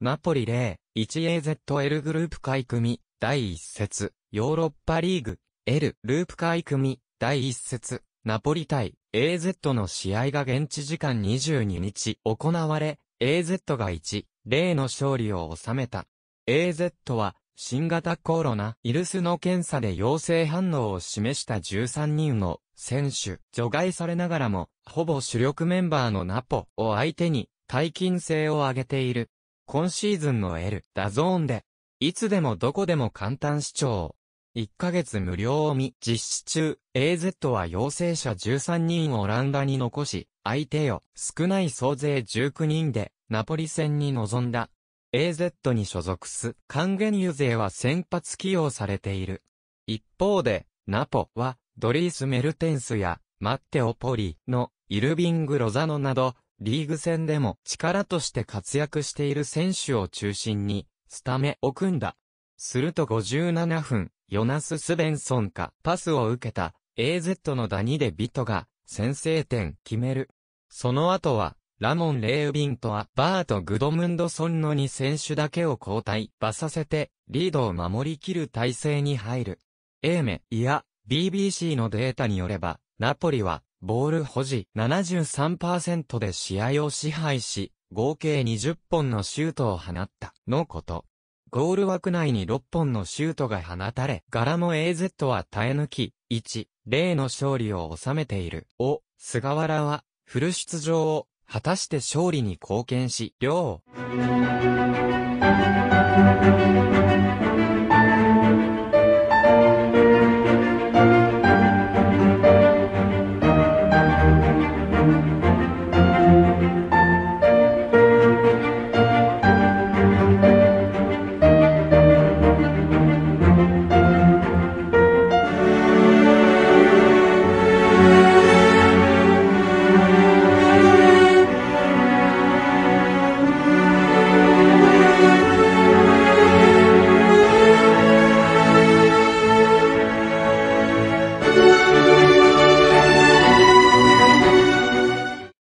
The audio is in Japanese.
ナポリ0、1AZL グループ会組、第1節、ヨーロッパリーグ、L、ループ会組、第1節、ナポリ対 AZ の試合が現地時間22日行われ、AZ が1、0の勝利を収めた。AZ は、新型コロナイルスの検査で陽性反応を示した13人の選手、除外されながらも、ほぼ主力メンバーのナポを相手に、耐筋性を上げている。今シーズンの EL、DAZN で、いつでもどこでも簡単視聴。1ヶ月無料お試し、実施中、AZ は陽性者13人をオランダに残し、相手より、少ない総勢19人で、ナポリ戦に臨んだ。AZ に所属する、菅原由勢は先発起用されている。一方で、ナポリは、ドリース・メルテンスや、マッテオ・ポリターノ、イルビング・ロザノなど、リーグ戦でも主力として活躍している選手を中心に、スタメンを組んだ。すると57分、ヨナス・スベンソンかパスを受けた AZ のダニでビトが先制点決める。その後は、ラモン・レービンとはバート・グドムンドソンの2選手だけを交代ばさせて、リードを守りきる体制に入る。A メ、いや、BBC のデータによれば、ナポリは、ボール保持73%で試合を支配し、合計20本のシュートを放った、のこと。ゴール枠内に6本のシュートが放たれ、柄も AZ は耐え抜き、1、0の勝利を収めている。お、菅原は、フル出場を、果たして勝利に貢献し、両。